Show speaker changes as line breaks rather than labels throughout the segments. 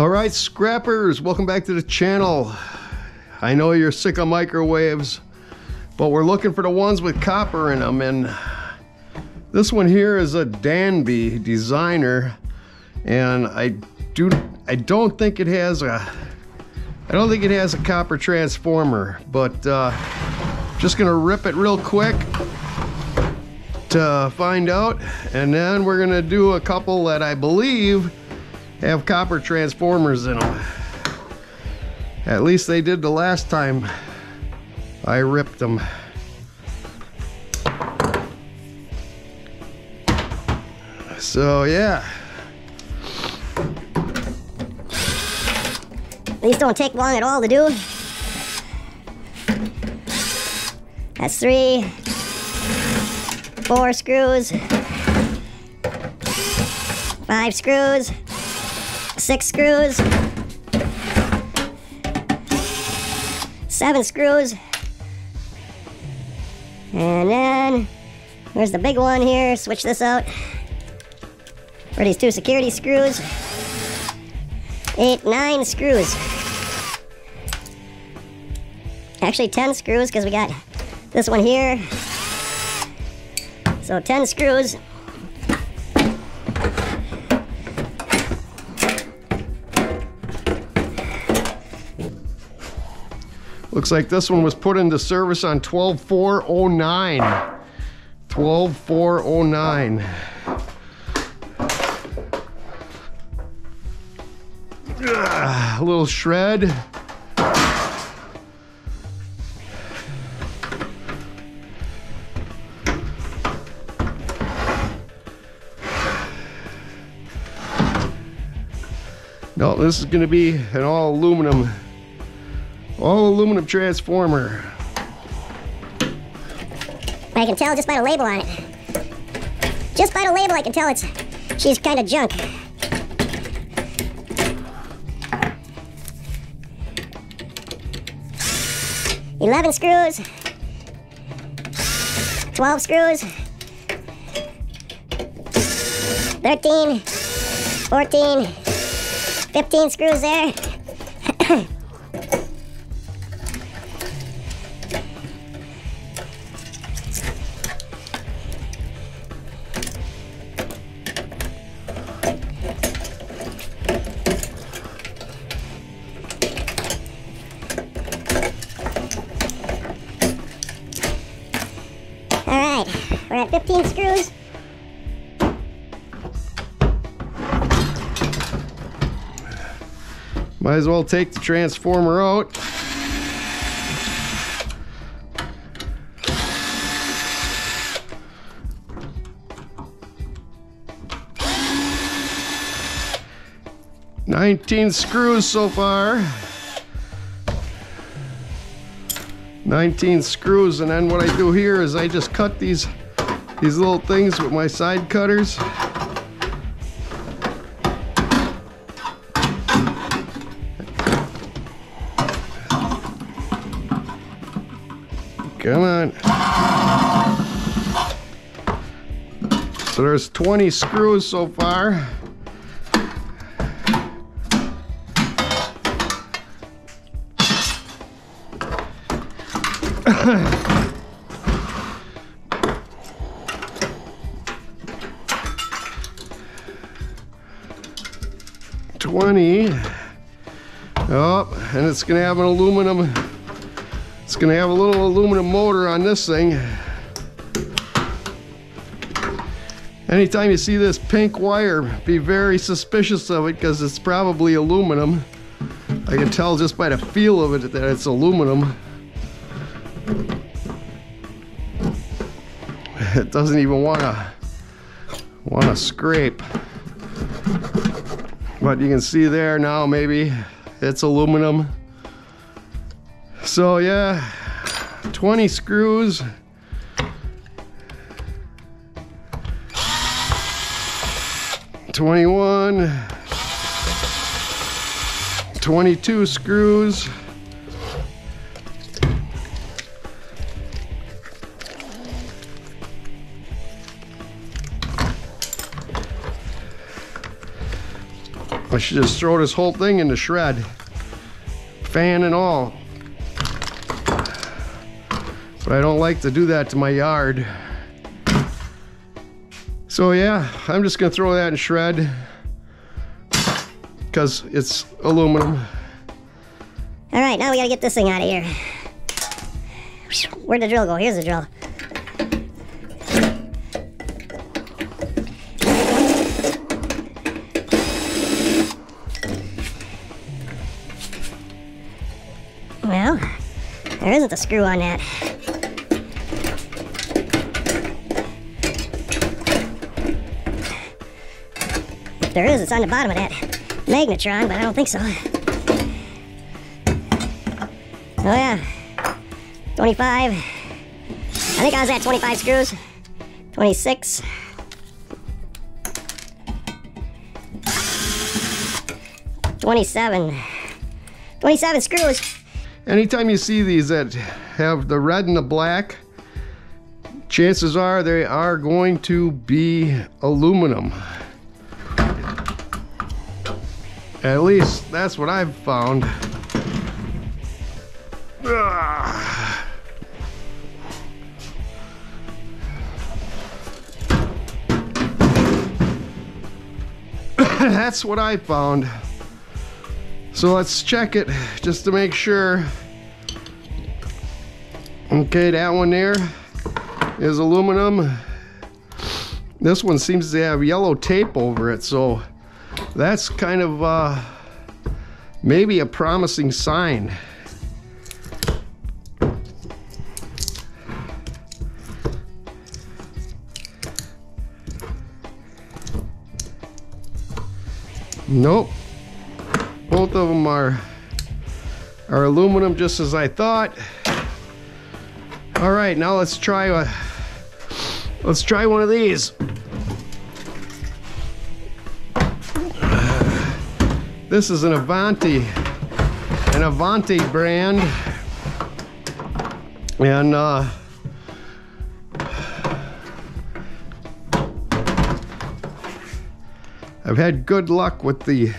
All right, scrappers, welcome back to the channel. I know you're sick of microwaves, but we're looking for the ones with copper in them. And this one here is a Danby designer. And I do, I don't think it has a, I don't think it has a copper transformer, but uh, just gonna rip it real quick to find out. And then we're gonna do a couple that I believe have copper transformers in them. At least they did the last time I ripped them. So yeah.
These don't take long at all to do. That's three, four screws, five screws, six screws, seven screws, and then there's the big one here. Switch this out for these two security screws. Eight, nine screws. Actually, 10 screws because we got this one here. So 10 screws.
Looks like this one was put into service on 12409. 12409. Ugh, a little shred. No, this is going to be an all aluminum, all aluminum transformer.
I can tell just by the label on it. Just by the label, I can tell it's she's kind of junk. Eleven screws. Twelve screws. Thirteen. Fourteen. Fifteen screws there. We're 15 screws.
Might as well take the transformer out. Nineteen screws so far. 19 screws and then what I do here is I just cut these these little things with my side cutters Come on. So there's 20 screws so far. Twenty. Oh, and it's gonna have an aluminum it's gonna have a little aluminum motor on this thing. Anytime you see this pink wire, be very suspicious of it because it's probably aluminum. I can tell just by the feel of it that it's aluminum. It doesn't even wanna wanna scrape. But you can see there now maybe it's aluminum. So yeah, 20 screws. Twenty-one, twenty-two screws. I should just throw this whole thing into shred. Fan and all. But I don't like to do that to my yard. So yeah, I'm just gonna throw that in shred because it's aluminum.
All right, now we gotta get this thing out of here. Where'd the drill go? Here's the drill. There isn't a screw on that. There is, it's on the bottom of that magnetron, but I don't think so. Oh yeah. 25. I think I was at 25 screws. 26. Twenty-seven. Twenty-seven screws.
Anytime you see these that have the red and the black, chances are they are going to be aluminum. At least that's what I've found. Ah. Ugh. that's what I found. So let's check it just to make sure. Okay, that one there is aluminum. This one seems to have yellow tape over it, so that's kind of uh, maybe a promising sign. Nope. Both of them are are aluminum just as I thought. All right, now let's try a, let's try one of these. This is an Avanti, an Avanti brand. And uh, I've had good luck with the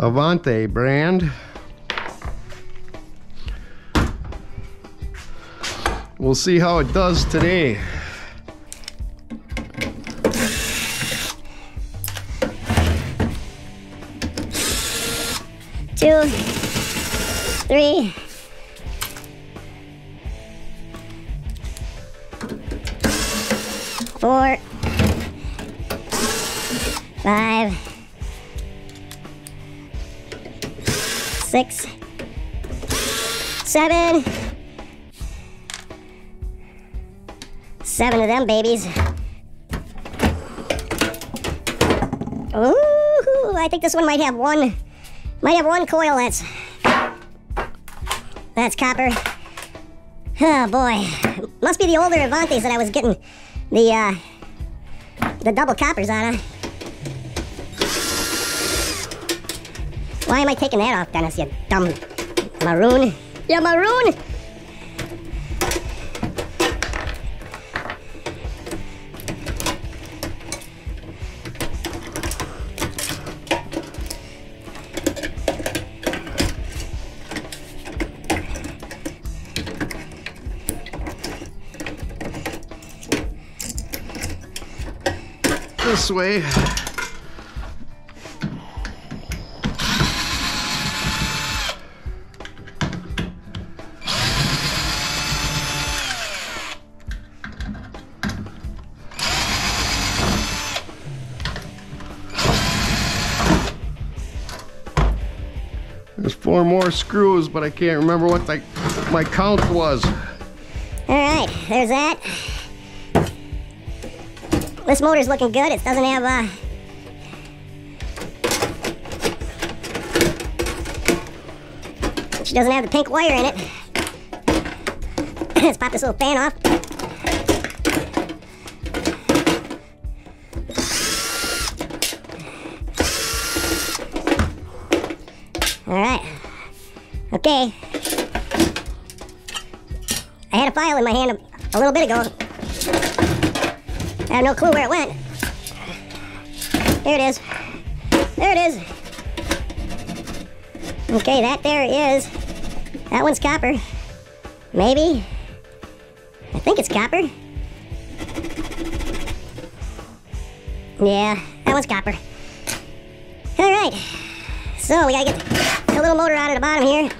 Avanti brand. We'll see how it does today.
Two, three, four, five, six, seven, seven of them babies. Ooh, I think this one might have one, might have one coil that's, that's copper. Oh boy, must be the older Avantis that I was getting the, uh, the double coppers on, huh? Why am I taking that off, Dennis, you dumb maroon? You maroon!
This way. There's four more screws, but I can't remember what the, my count was.
All right, there's that. This motor's looking good. It doesn't have uh She doesn't have the pink wire in it. Let's pop this little fan off. Okay. I had a file in my hand a, a little bit ago. I have no clue where it went. There it is. There it is. Okay, that there is. That one's copper. Maybe. I think it's copper. Yeah, that one's copper. All right. So we gotta get the little motor out of the bottom here.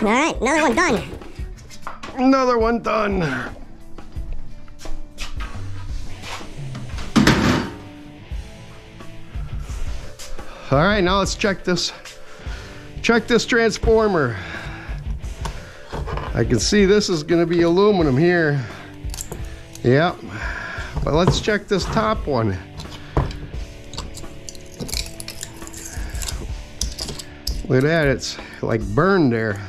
All right, another one done.
Another one done. All right, now let's check this. Check this transformer. I can see this is gonna be aluminum here. Yep. But let's check this top one. Look at that, it's like burned there.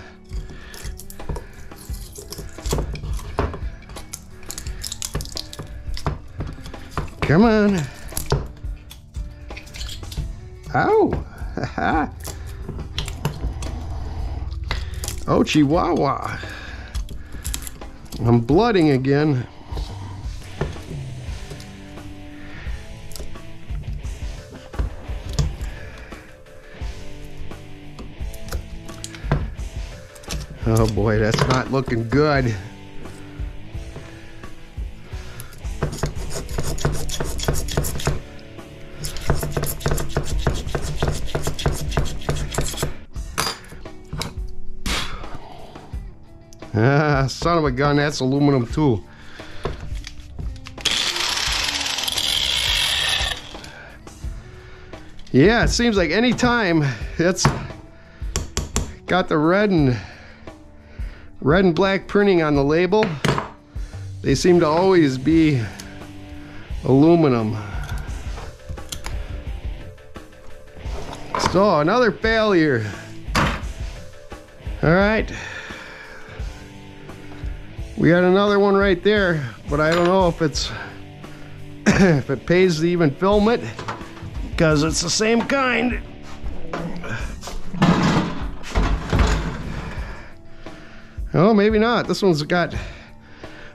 Come on. Ow. oh, Chihuahua. I'm blooding again. Oh boy, that's not looking good. Son of a gun, that's aluminum too. Yeah, it seems like any time it's got the red and red and black printing on the label, they seem to always be aluminum. So another failure. All right. We got another one right there, but I don't know if it's if it pays to even film it because it's the same kind. Oh, maybe not. This one's got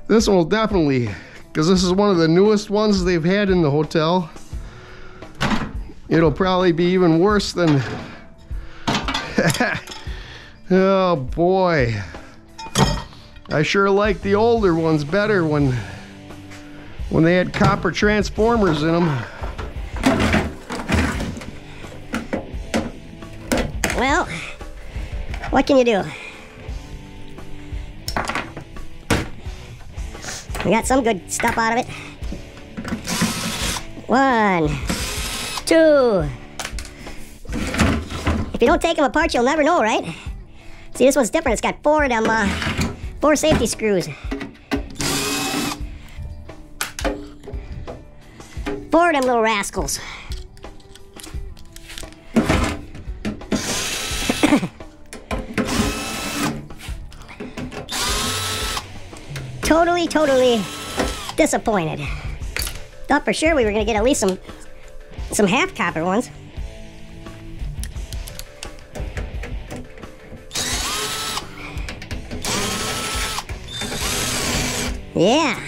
this one will definitely because this is one of the newest ones they've had in the hotel. It'll probably be even worse than Oh boy. I sure liked the older ones better when when they had copper transformers in them.
Well, what can you do? We got some good stuff out of it. One, two. If you don't take them apart, you'll never know, right? See, this one's different. It's got four of them, uh, four safety screws. Four of them little rascals. totally, totally disappointed. Thought for sure we were gonna get at least some some half copper ones. Yeah.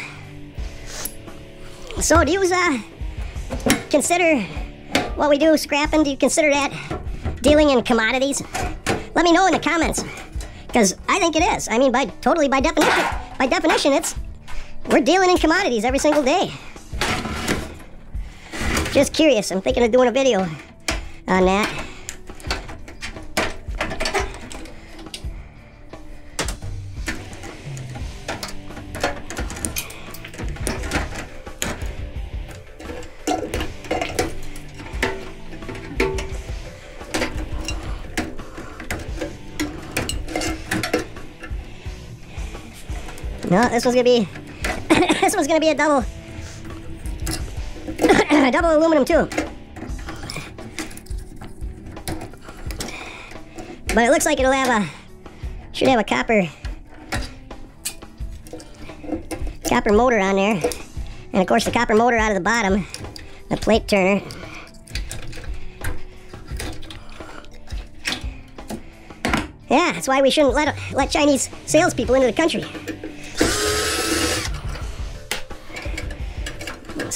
So do you uh, consider what we do scrapping? Do you consider that dealing in commodities? Let me know in the comments. Because I think it is. I mean, by totally by definition, by definition, it's we're dealing in commodities every single day. Just curious. I'm thinking of doing a video on that. This one's gonna be this one's gonna be a double double aluminum too. But it looks like it'll have a should have a copper copper motor on there. And of course the copper motor out of the bottom, the plate turner. Yeah, that's why we shouldn't let let Chinese salespeople into the country.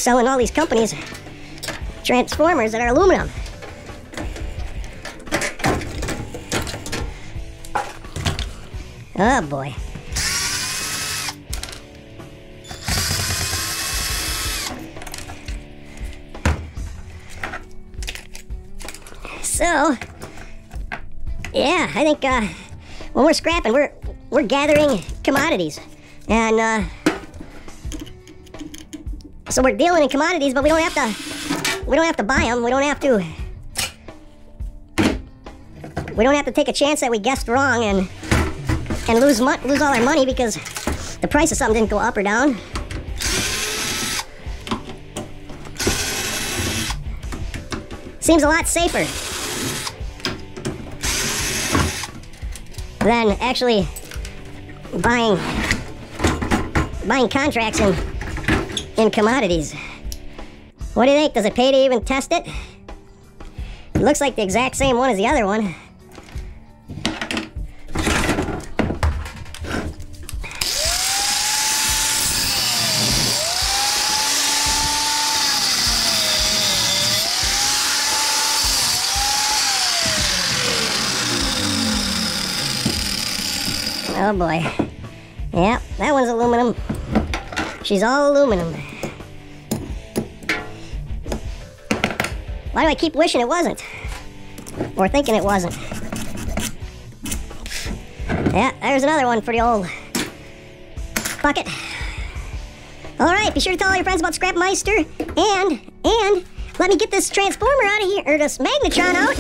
Selling all these companies transformers that are aluminum. Oh boy. So, yeah, I think uh, when we're scrapping, we're we're gathering commodities, and uh, so we're dealing in commodities, but we don't have to we don't have to buy them. We don't have to we don't have to take a chance that we guessed wrong and and lose lose all our money because the price of something didn't go up or down. Seems a lot safer than actually buying buying contracts in in commodities. What do you think? Does it pay to even test it? It looks like the exact same one as the other one. Oh boy. Yep, that one's aluminum. She's all aluminum. Why do I keep wishing it wasn't? Or thinking it wasn't? Yeah, there's another one for the old bucket. Alright, be sure to tell all your friends about Scrapmeister and, and, let me get this transformer out of here, or this magnetron out.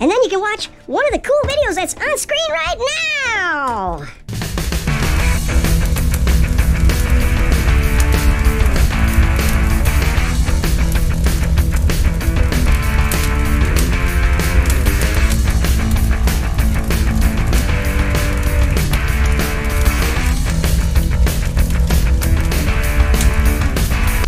And then you can watch one of the cool videos that's on screen right now.